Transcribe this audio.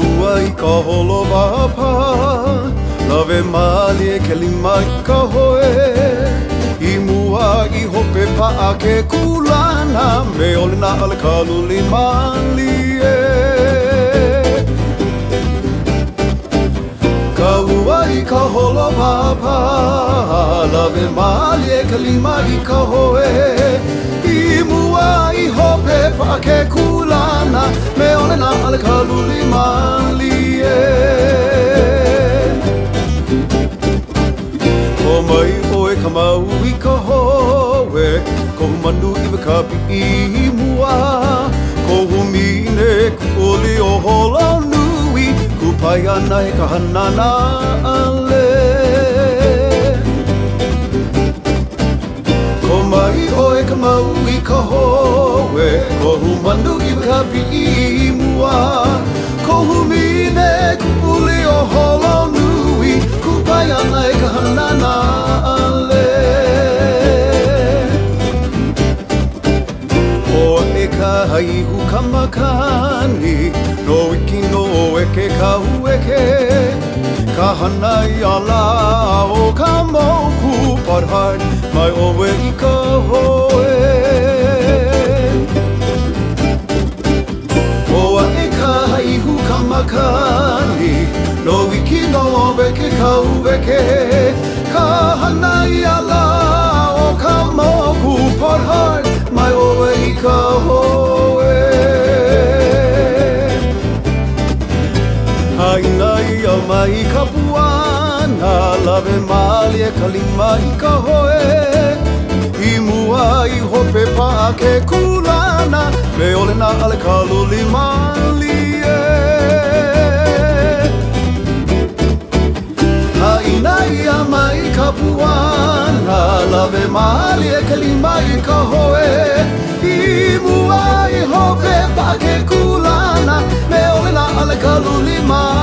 ua i ka holo wāpā Lawe māli e ke lima i ka hoe I mua i hope pa a ke kulana Me ole na ale ka luli māli e Ka ua i ka holo wāpā Lawe māli e ke lima i ka hoe I mua ke kulana Me ona na ale ka mai o e ka mau i ka hoe Ko manu i me ka pi i mua Ko humine ku uli o hola nui Ku pai ana e ka hanana ale Ko mai o e ka mau i ka hoe Ko humanu i me ka pi i mua Ko humine ku uli hai hu kamakani No iki no eke ka ueke Ka hana i a la o ka moku parhai Mai owe i ka hoe Oa e ka hai hu kamakani No iki no eke ka ueke No iki no eke ka ueke Ka ina i mai ka puana Lawe maali e ka lima i ka hoe I mua i hope pa a ke kulana Me ole na ale ka luli maali e Ka ina i mai ka puana Lawe maali e ka lima i ka hoe I mua i hope pa ke kulana 努力吗？